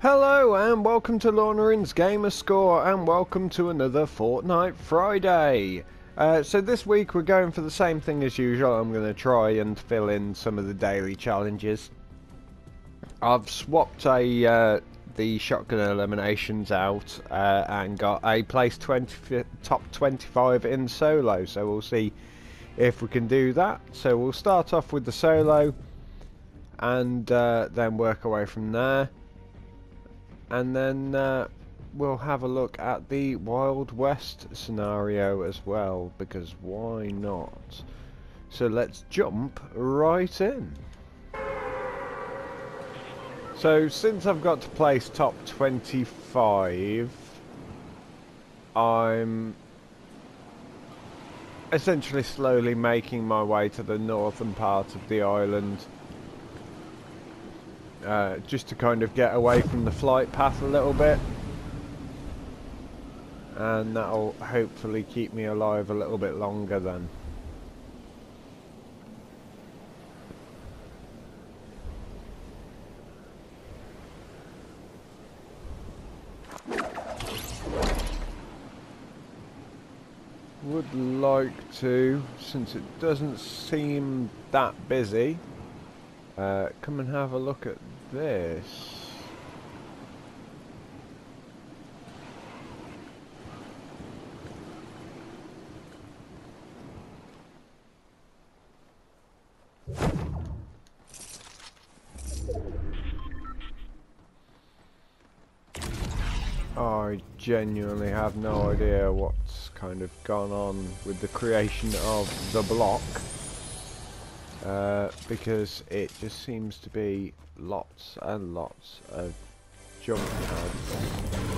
Hello and welcome to Launerin's Gamer Score and welcome to another Fortnite Friday. Uh, so this week we're going for the same thing as usual. I'm going to try and fill in some of the daily challenges. I've swapped a uh, the shotgun eliminations out uh, and got a place 20 top 25 in solo. So we'll see if we can do that. So we'll start off with the solo and uh, then work away from there and then uh, we'll have a look at the Wild West scenario as well because why not? So let's jump right in. So since I've got to place top 25 I'm essentially slowly making my way to the northern part of the island uh, just to kind of get away from the flight path a little bit. And that'll hopefully keep me alive a little bit longer then. Would like to since it doesn't seem that busy uh, come and have a look at this. I genuinely have no idea what's kind of gone on with the creation of the block. Uh, because it just seems to be lots and lots of jump pads.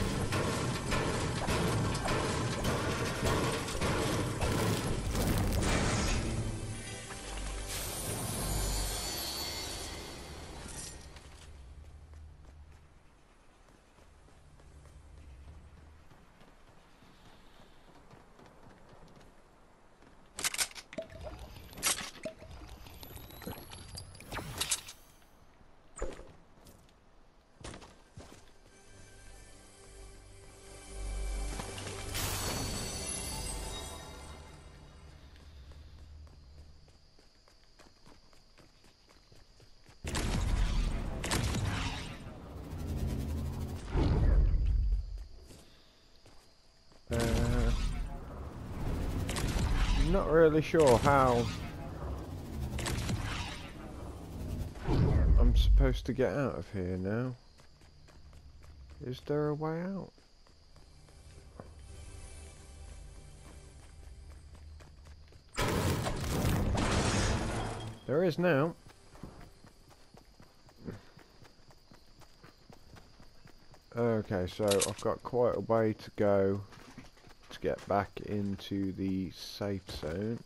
Not really sure how I'm supposed to get out of here now. Is there a way out? There is now. Okay, so I've got quite a way to go get back into the safe zone.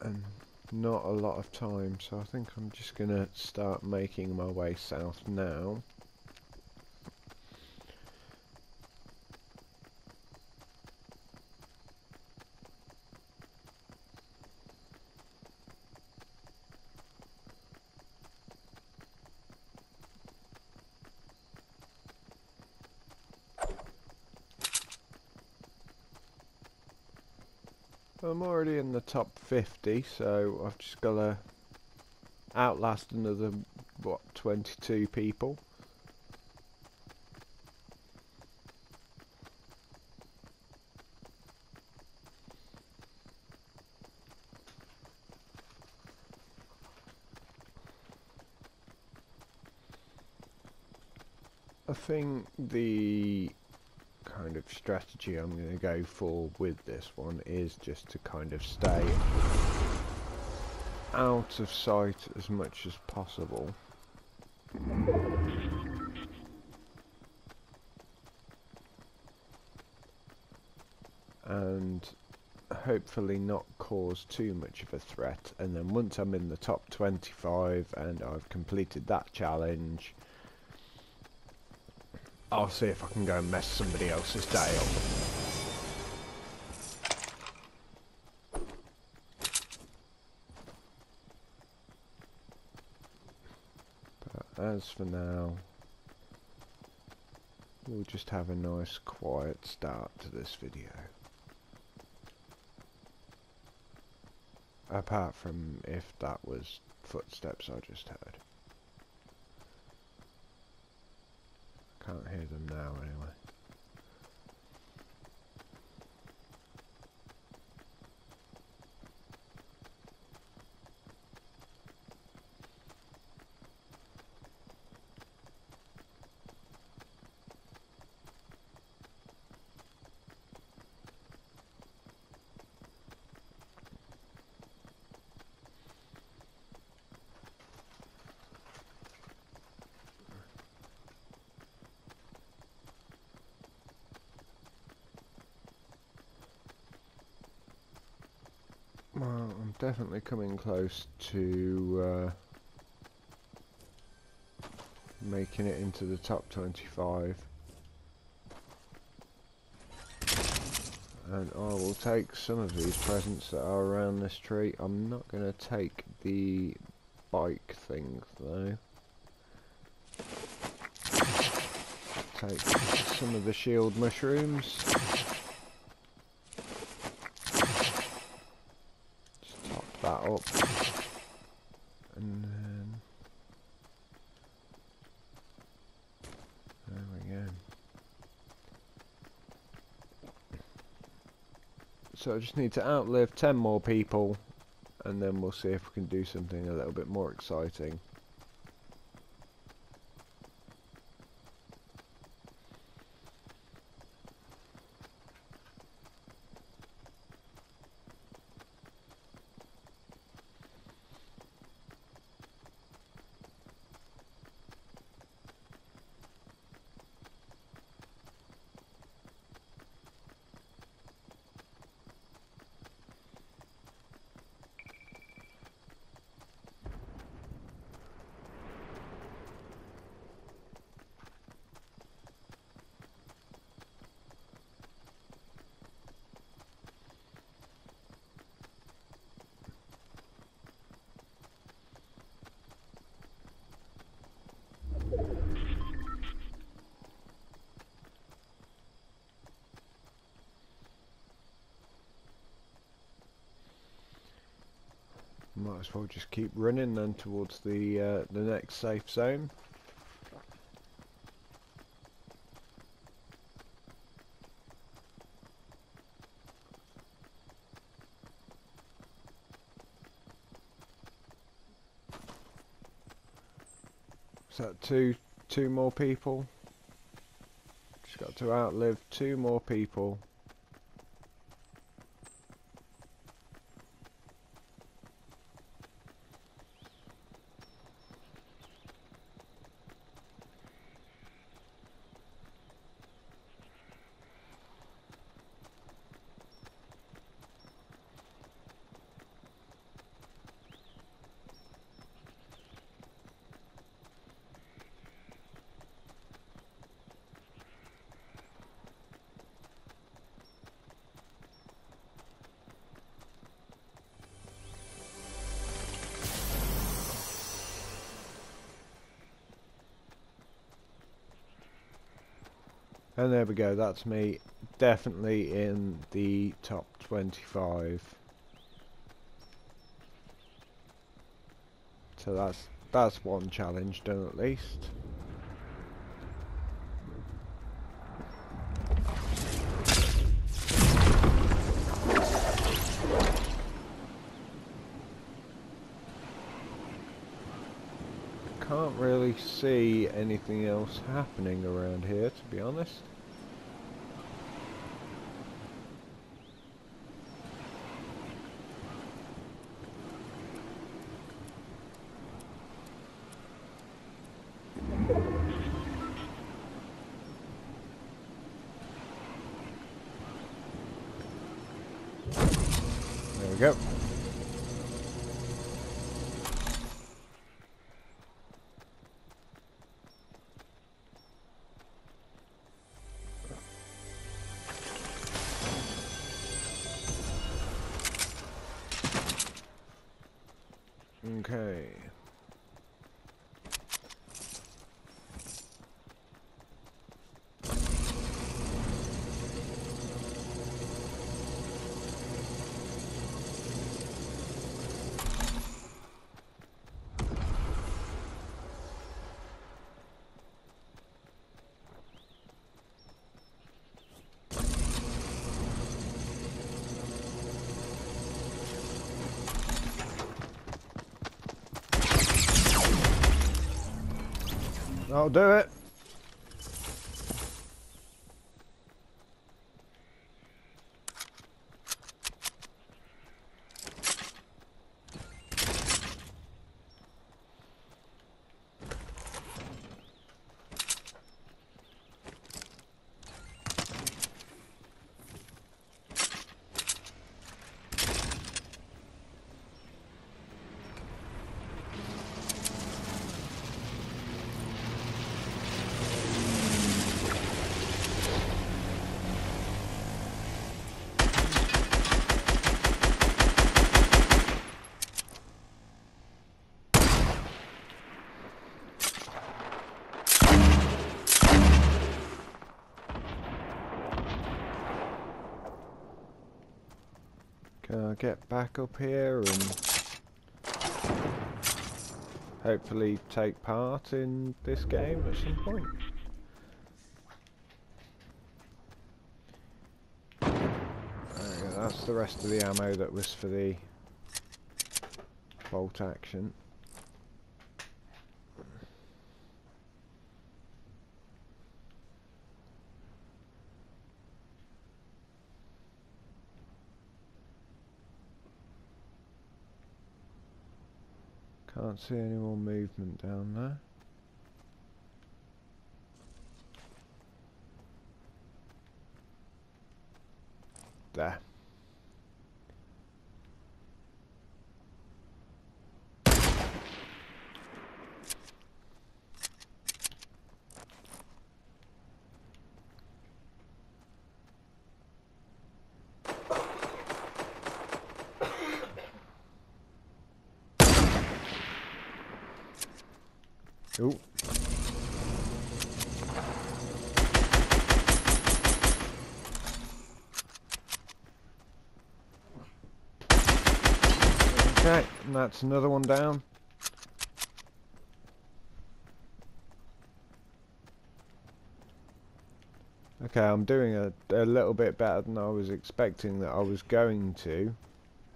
And not a lot of time, so I think I'm just going to start making my way south now. I'm already the top 50, so I've just got to outlast another, what, 22 people. I think the kind of strategy I'm going to go for with this one is just to kind of stay out of sight as much as possible. And hopefully not cause too much of a threat and then once I'm in the top 25 and I've completed that challenge I'll see if I can go and mess somebody else's day up. as for now, we'll just have a nice quiet start to this video. Apart from if that was footsteps I just heard. Can't hear them now anyway. Well, I'm definitely coming close to uh, making it into the top 25. And I will take some of these presents that are around this tree. I'm not going to take the bike thing though. Take some of the shield mushrooms. that up. And then... There we go. So I just need to outlive 10 more people and then we'll see if we can do something a little bit more exciting. Might as well just keep running then towards the uh, the next safe zone. Is that two two more people? Just got to outlive two more people. And there we go, that's me definitely in the top 25. So that's that's one challenge done at least. Can't really see anything else happening around here be honest. Okay. I'll do it. Get back up here and hopefully take part in this game at some point? That's the rest of the ammo that was for the bolt action. See any more movement down there. There. Okay, and that's another one down. Okay, I'm doing a, a little bit better than I was expecting that I was going to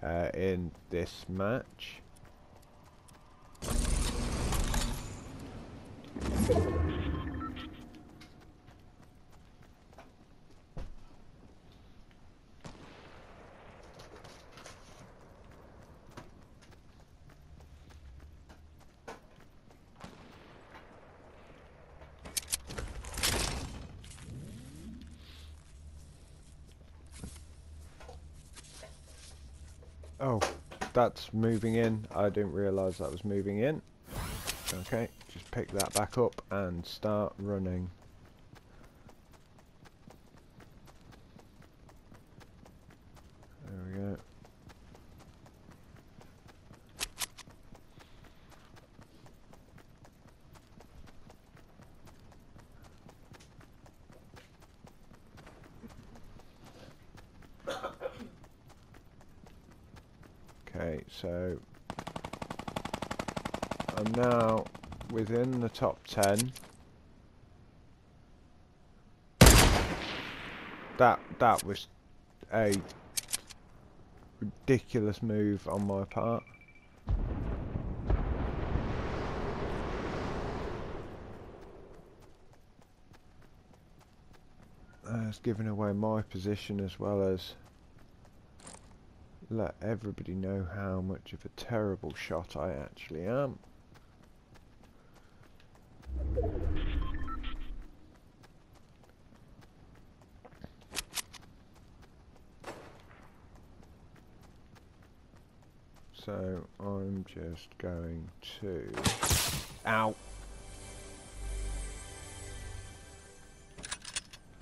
uh, in this match. Oh, that's moving in. I didn't realise that was moving in. Okay, just pick that back up and start running. There we go. Okay, so I'm now within the top 10. That that was a ridiculous move on my part. Uh, That's giving away my position as well as let everybody know how much of a terrible shot I actually am. So I'm just going to... Ow!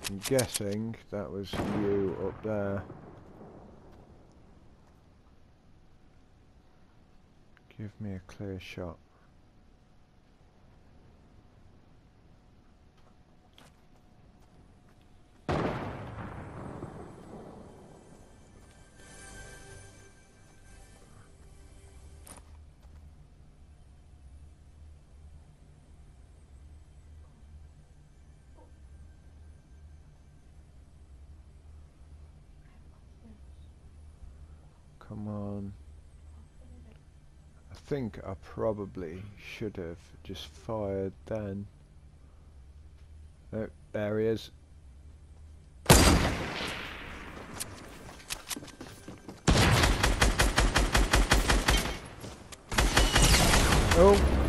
I'm guessing that was you up there. Give me a clear shot. Think I probably should have just fired then. Oh, there he is. Oh.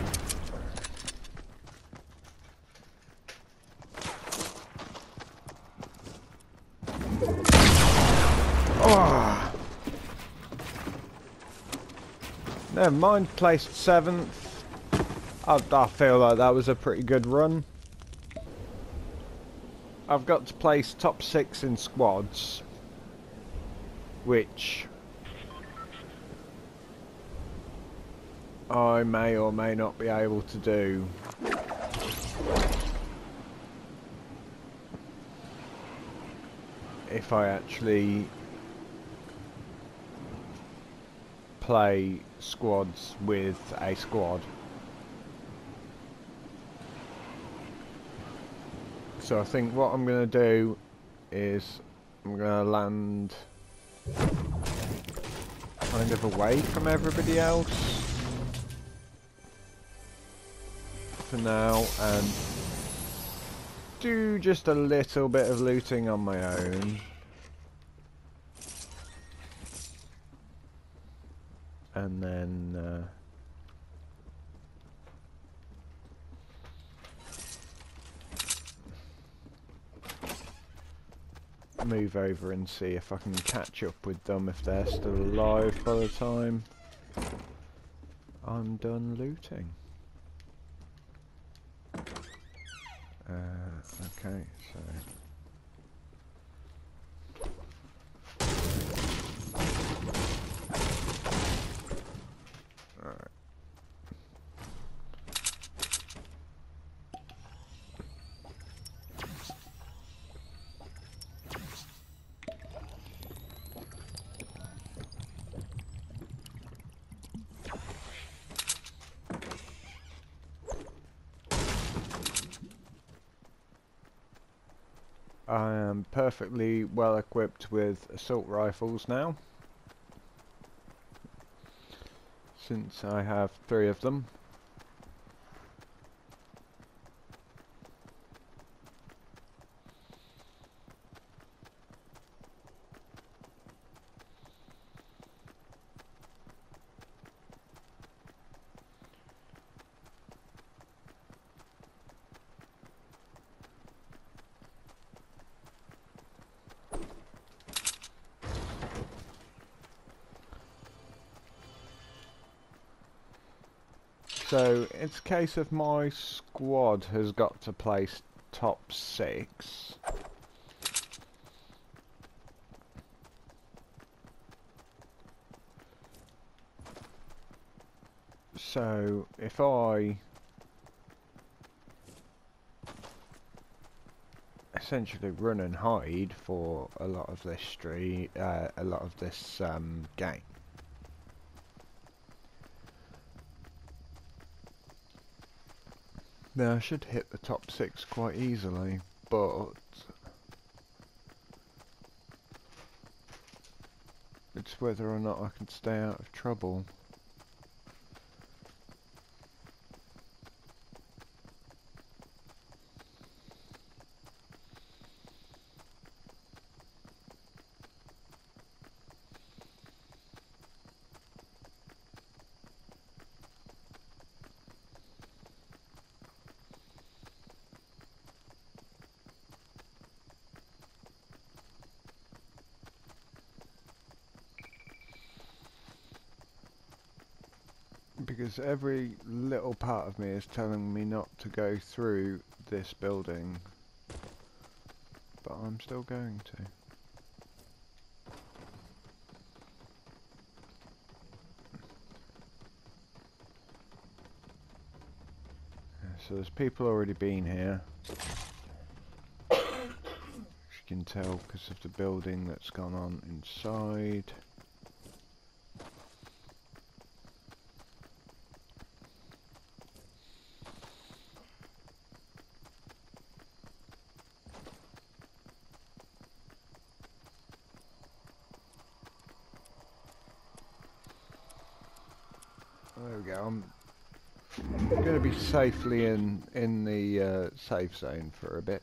Never mind, placed seventh. I, I feel like that was a pretty good run. I've got to place top six in squads, which I may or may not be able to do. If I actually play squads with a squad. So I think what I'm going to do is I'm going to land kind of away from everybody else. for now and do just a little bit of looting on my own. And then uh, move over and see if I can catch up with them if they're still alive by the time I'm done looting. Uh, okay, so... Alright. I am perfectly well equipped with assault rifles now. Since I have three of them. So it's a case of my squad has got to place top six. So if I essentially run and hide for a lot of this street, uh, a lot of this um, game. Now I should hit the top six quite easily, but it's whether or not I can stay out of trouble. Because every little part of me is telling me not to go through this building. But I'm still going to. So there's people already been here. As you can tell because of the building that's gone on inside There we go. I'm I'm going to be safely in in the uh, safe zone for a bit.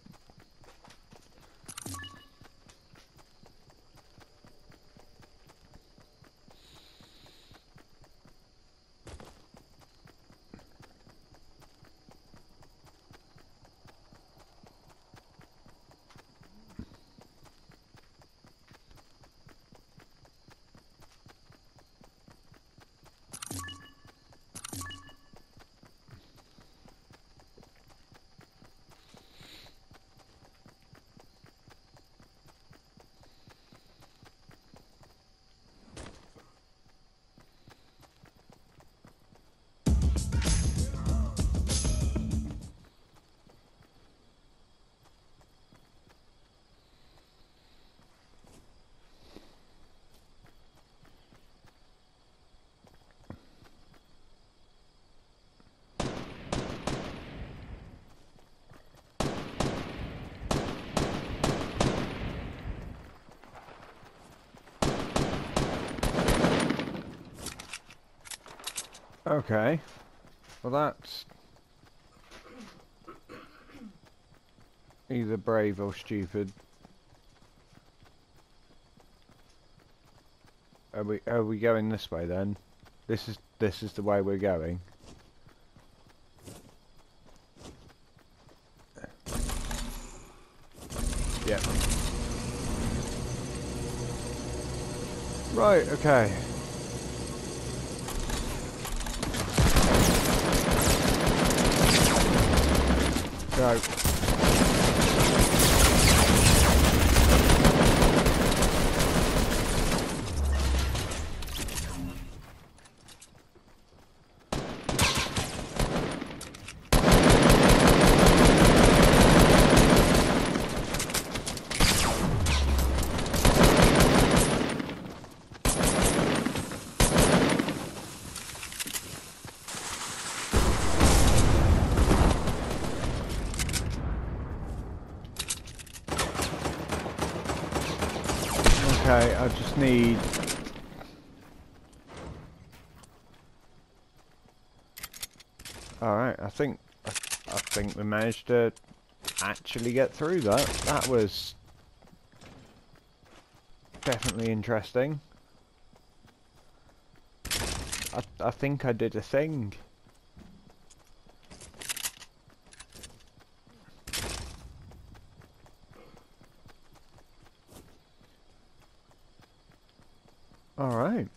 Okay. Well, that's either brave or stupid. Are we are we going this way then? This is this is the way we're going. Yep. Right, okay. Go. Okay, I just need... Alright, I think... I, I think we managed to actually get through that. That was... Definitely interesting. I, I think I did a thing. Alright.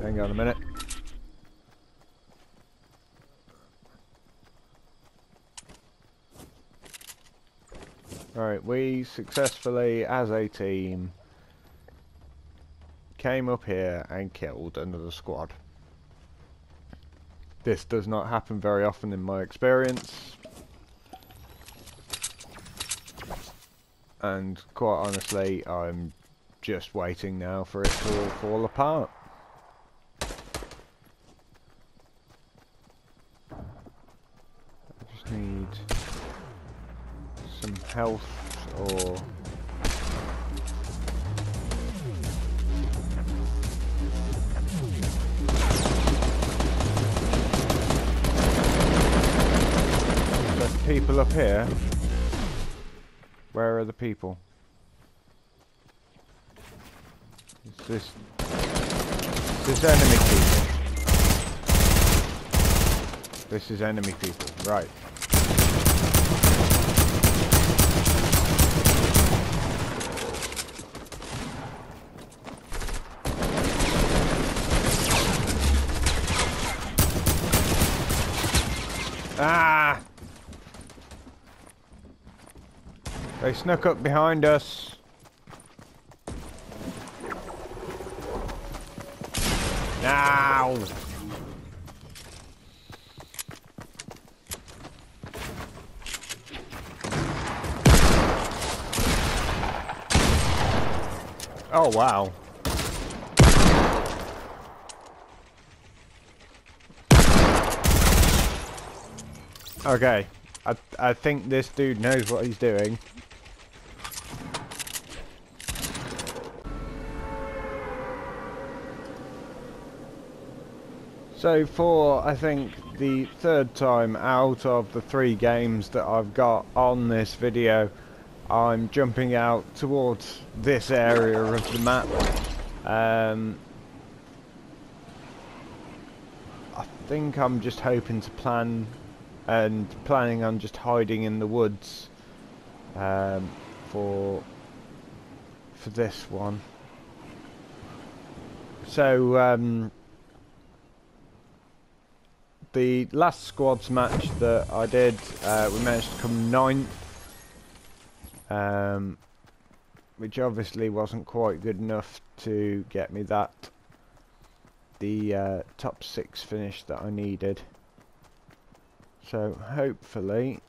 Hang on a minute. Alright, we successfully, as a team, came up here and killed another squad. This does not happen very often in my experience. And quite honestly I'm just waiting now for it to all fall apart. I just need some health or people up here where are the people? Is this... Is this enemy people? This is enemy people, right. They snuck up behind us. Now! Oh, wow. Okay. I, I think this dude knows what he's doing. So for, I think, the third time out of the three games that I've got on this video, I'm jumping out towards this area of the map. Um, I think I'm just hoping to plan and planning on just hiding in the woods um, for for this one. So um, the last squads match that I did, uh, we managed to come ninth, um, which obviously wasn't quite good enough to get me that the uh, top six finish that I needed. So hopefully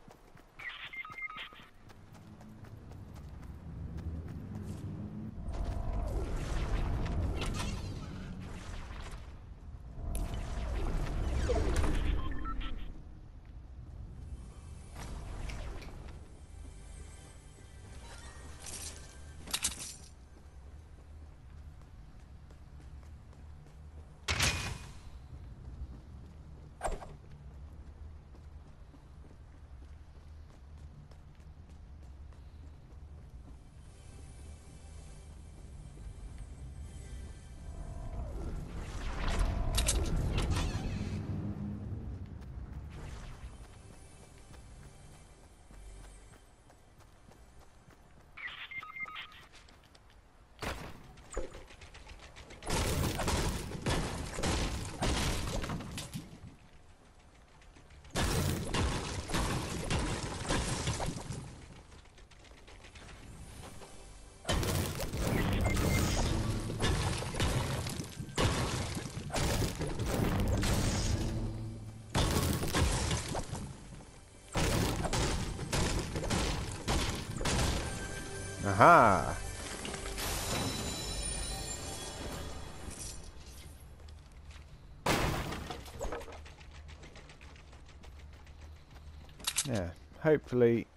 Aha! Yeah, hopefully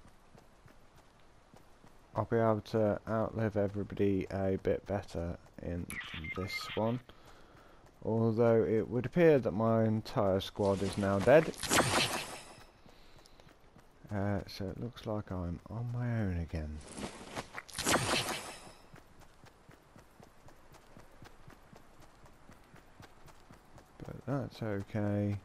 I'll be able to outlive everybody a bit better in this one. Although it would appear that my entire squad is now dead. Uh, so it looks like I'm on my own again. That's okay.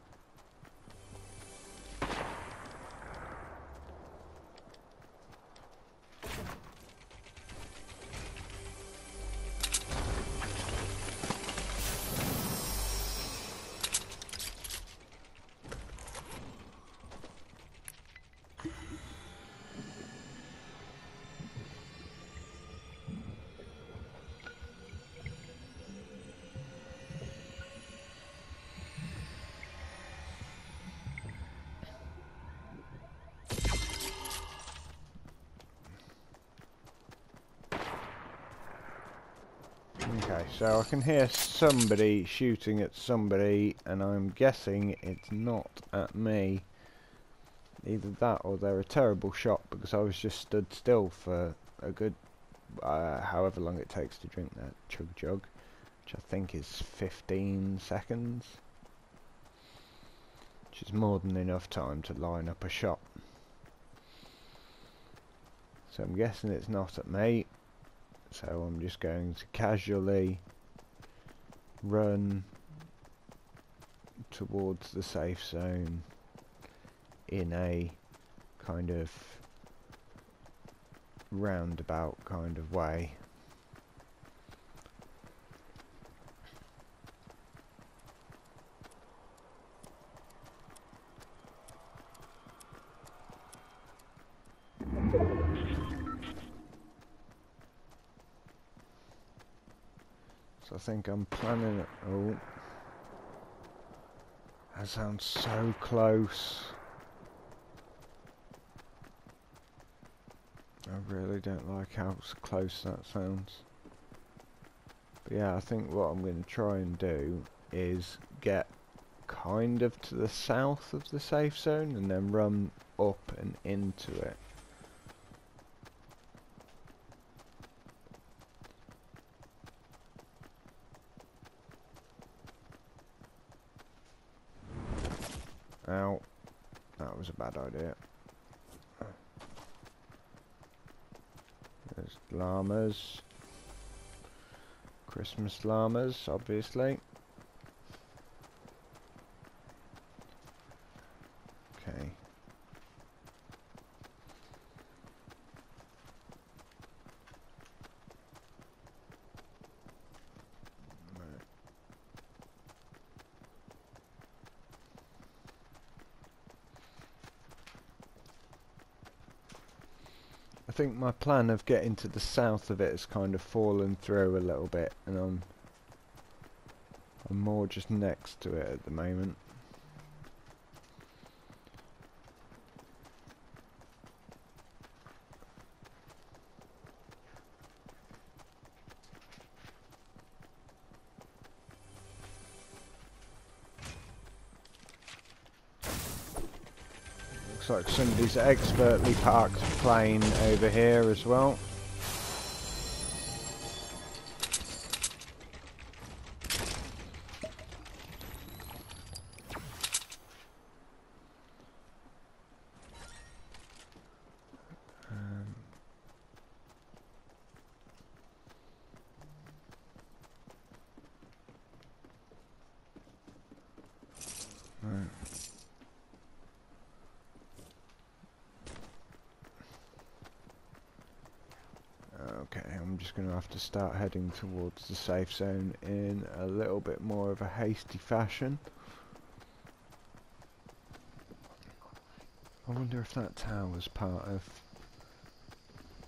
So I can hear somebody shooting at somebody, and I'm guessing it's not at me. Either that or they're a terrible shot because I was just stood still for a good, uh, however long it takes to drink that chug jug, which I think is 15 seconds. Which is more than enough time to line up a shot. So I'm guessing it's not at me. So I'm just going to casually run towards the safe zone in a kind of roundabout kind of way. I think I'm planning it. Oh. That sounds so close. I really don't like how close that sounds. But yeah, I think what I'm going to try and do is get kind of to the south of the safe zone and then run up and into it. Ow. That was a bad idea. There's llamas. Christmas llamas, obviously. Okay. I think my plan of getting to the south of it has kind of fallen through a little bit and I'm I'm more just next to it at the moment. Like somebody's expertly parked plane over here as well. Um, right. Okay, I'm just going to have to start heading towards the safe zone in a little bit more of a hasty fashion. I wonder if that tower's part of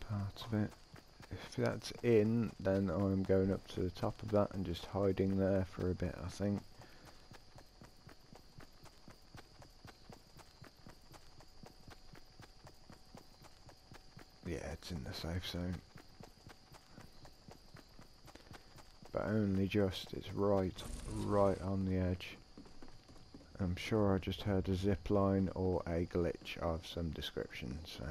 part of it. If that's in, then I'm going up to the top of that and just hiding there for a bit, I think. Yeah, it's in the safe zone. But only just. It's right, right on the edge. I'm sure I just heard a zip line or a glitch of some description, so...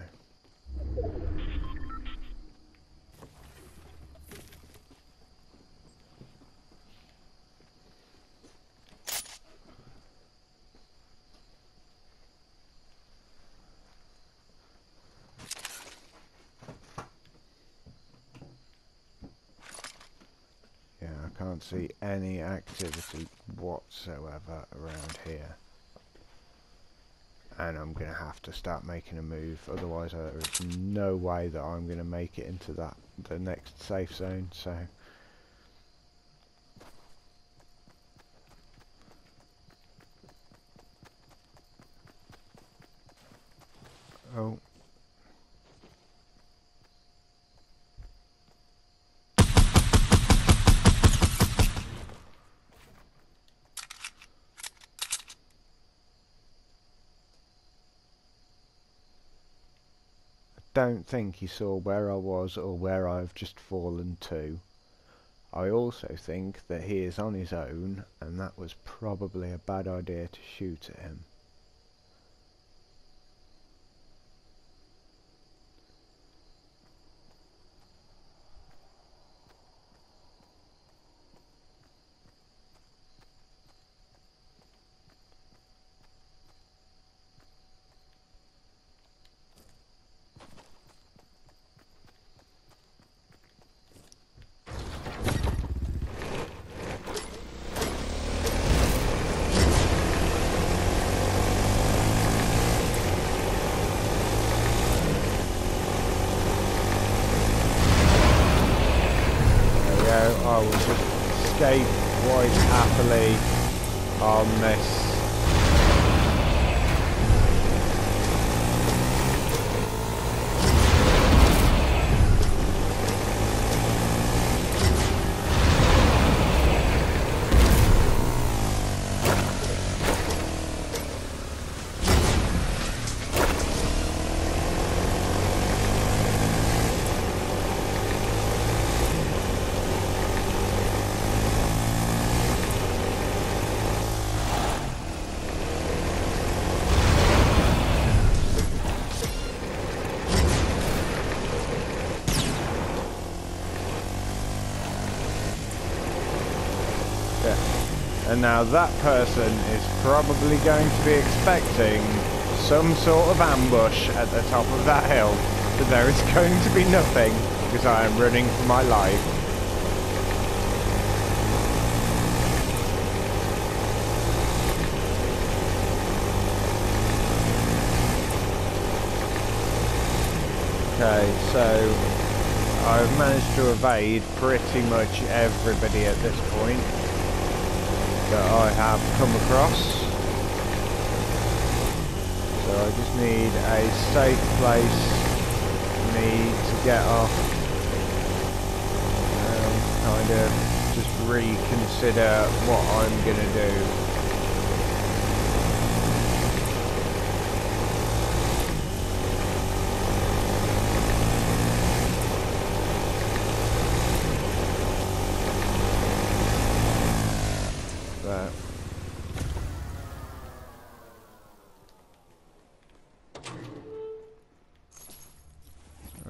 can't see any activity whatsoever around here. And I'm going to have to start making a move, otherwise uh, there is no way that I'm going to make it into that the next safe zone, so... Oh. Don't think he saw where I was or where I've just fallen to. I also think that he is on his own and that was probably a bad idea to shoot at him. And now that person is probably going to be expecting some sort of ambush at the top of that hill. But there is going to be nothing because I am running for my life. Okay, so I've managed to evade pretty much everybody at this point that I have come across. So I just need a safe place for me to get off and kind of just reconsider what I'm going to do.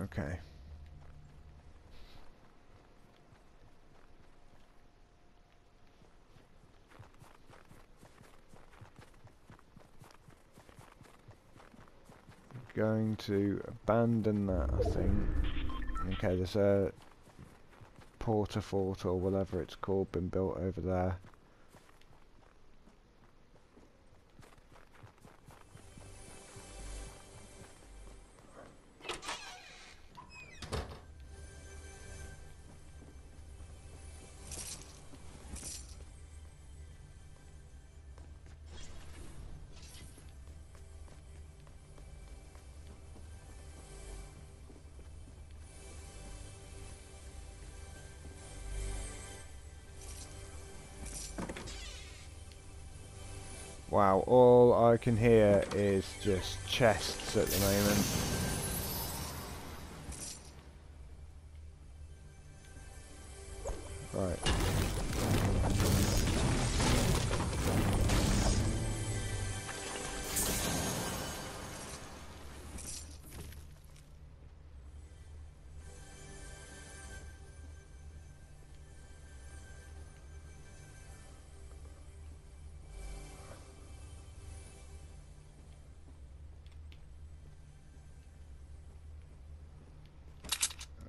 Okay. Going to abandon that, I think. Okay, there's a porta fort or whatever it's called been built over there. All I can hear is just chests at the moment.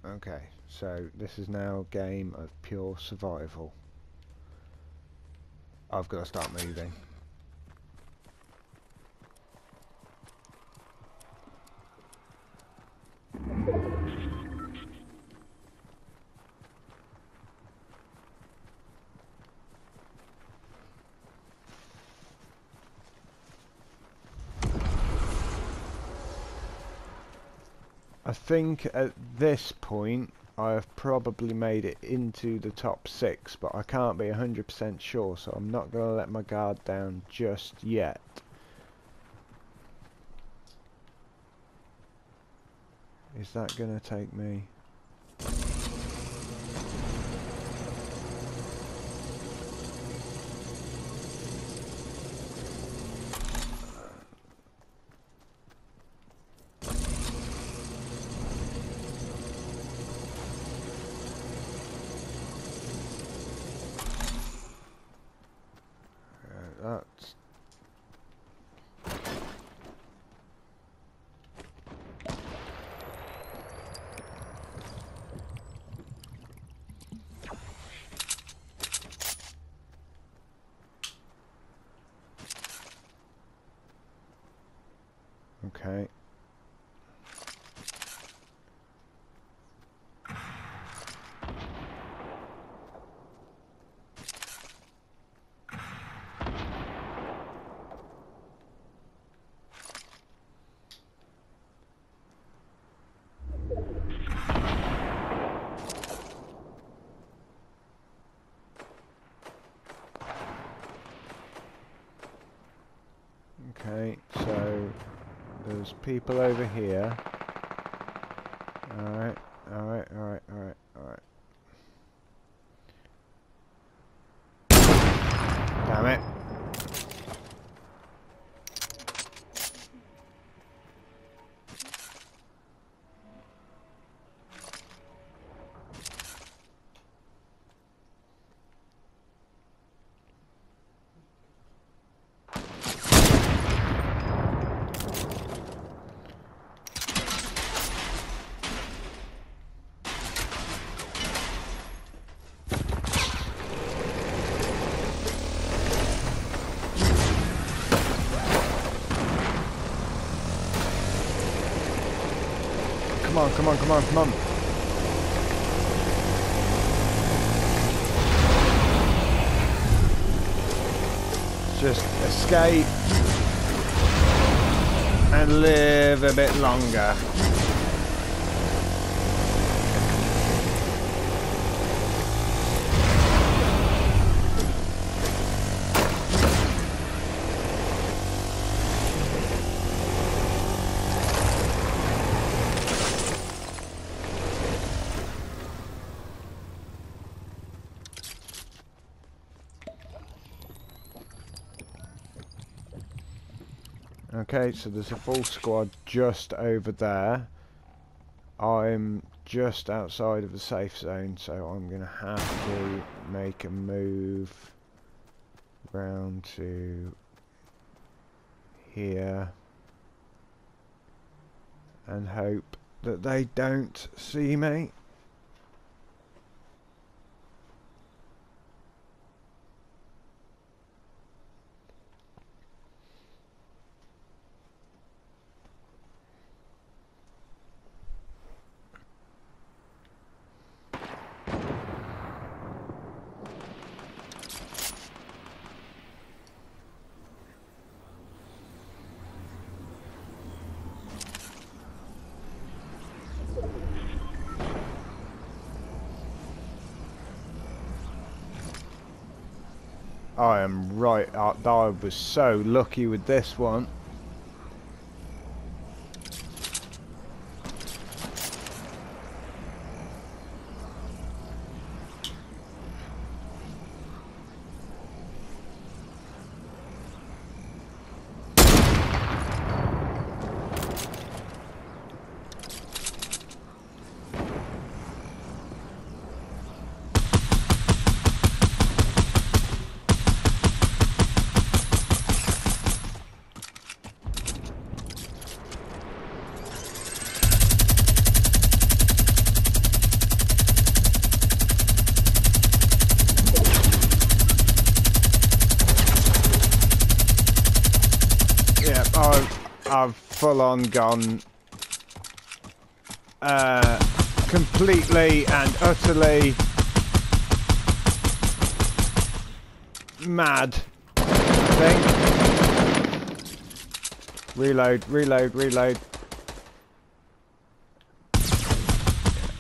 Okay, so this is now a game of pure survival. I've got to start moving. Think at this point I have probably made it into the top six, but I can't be 100% sure, so I'm not going to let my guard down just yet. Is that going to take me? that's okay Okay, so there's people over here. Alright, alright, alright, alright, alright. Damn it. On, come on, come on, come on. Just escape and live a bit longer. Okay, so there's a full squad just over there. I'm just outside of the safe zone, so I'm going to have to make a move round to here and hope that they don't see me. I am right. I, I was so lucky with this one. I've full on gone uh, completely and utterly mad thing. Reload, reload, reload.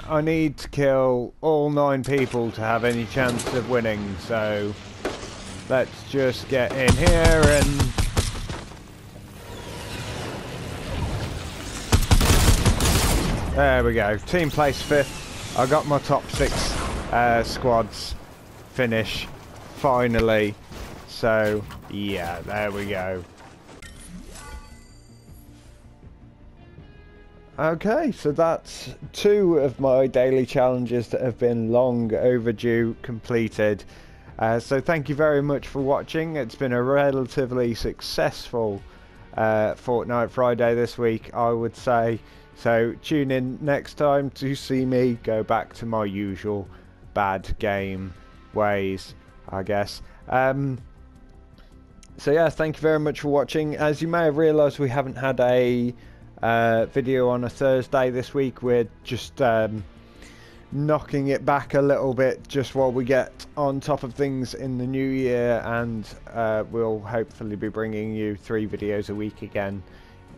I need to kill all nine people to have any chance of winning, so let's just get in here and There we go. Team place fifth. I got my top six uh, squads finish finally. So yeah, there we go. Okay, so that's two of my daily challenges that have been long overdue completed. Uh, so thank you very much for watching. It's been a relatively successful uh, Fortnite Friday this week, I would say. So tune in next time to see me go back to my usual bad game ways, I guess. Um, so yeah, thank you very much for watching. As you may have realised, we haven't had a uh, video on a Thursday this week. We're just um, knocking it back a little bit just while we get on top of things in the new year and uh, we'll hopefully be bringing you three videos a week again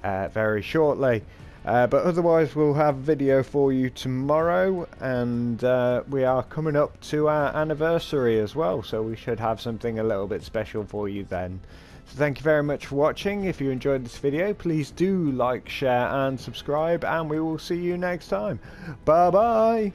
uh, very shortly. Uh, but otherwise, we'll have a video for you tomorrow, and uh, we are coming up to our anniversary as well, so we should have something a little bit special for you then. So thank you very much for watching. If you enjoyed this video, please do like, share, and subscribe, and we will see you next time. Bye bye!